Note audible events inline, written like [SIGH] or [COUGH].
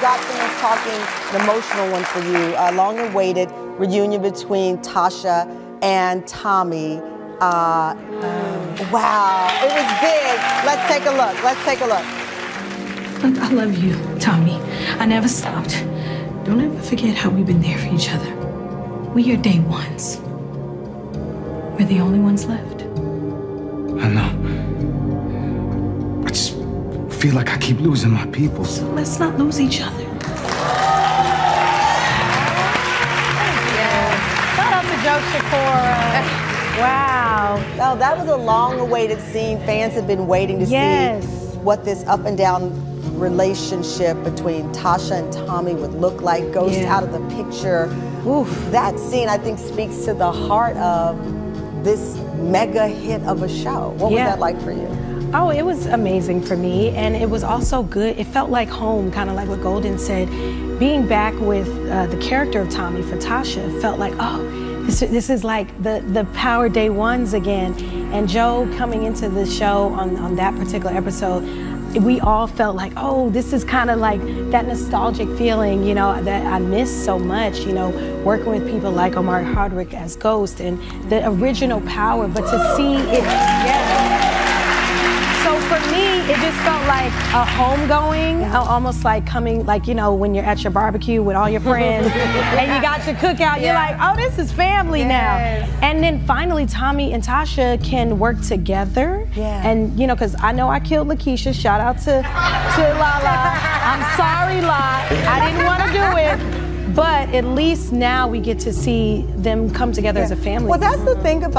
got things talking, an emotional one for you. A long awaited reunion between Tasha and Tommy. Uh, wow, it was big. Let's take a look. Let's take a look. I love you, Tommy. I never stopped. Don't ever forget how we've been there for each other. We're day ones. We're the only ones left. I know. I feel like I keep losing my people. So let's not lose each other. Shout out to Joe Sikora. [LAUGHS] Wow. Oh, that was a long awaited scene. Fans have been waiting to Yes. see what this up and down relationship between Tasha and Tommy would look like. Ghost Yeah. out of the picture. Oof. That scene, I think, speaks to the heart of this mega hit of a show. What was that like for you? Oh, it was amazing for me, and it was also good. It felt like home, kind of like what Golden said. Being back with uh, the character of Tommy for Tasha felt like, oh, this, this is like the, the Power Day Ones again. And Joe coming into the show on, on that particular episode, we all felt like, oh, this is kind of like that nostalgic feeling, you know, that I miss so much, you know, working with people like Omari Hardwick as Ghost and the original Power, but to see it, just felt like a homegoing, almost like coming, like you know, when you're at your barbecue with all your friends [LAUGHS] and you got your cookout. You're like, oh, this is family Yes. now. And then finally, Tommy and Tasha can work together. Yeah. And you know, because I know I killed Lakeisha. Shout out to to Lala. I'm sorry, La. I didn't want to do it. But at least now we get to see them come together as a family. Well, that's the thing about